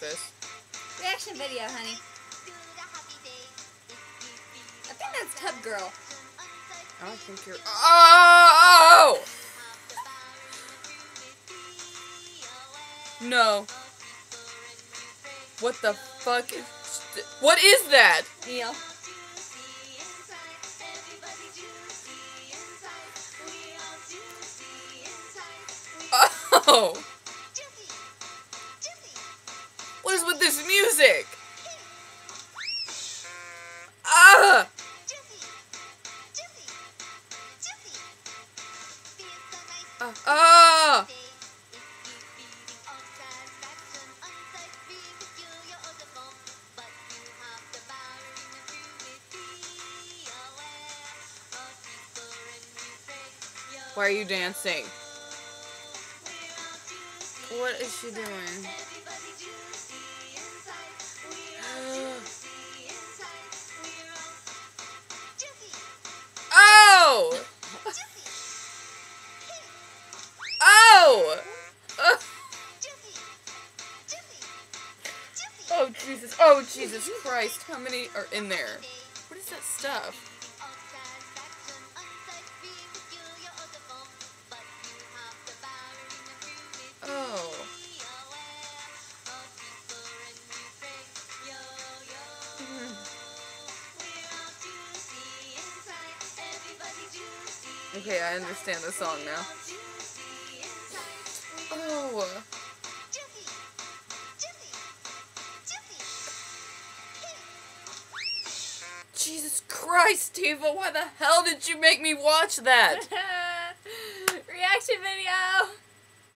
this? Reaction video, honey. I think that's Tub Girl. I don't think you're. Oh! oh, oh, oh no. What the fuck is. What is that? Neil. Is with this music? Ah! Ah. Why are you dancing? What is she doing? Uh. Oh! Oh! Uh. Oh Jesus! Oh Jesus Christ! How many are in there? What is that stuff? Okay, I understand the song now. Oh. Jesus Christ, Tifa, why the hell did you make me watch that? Reaction video!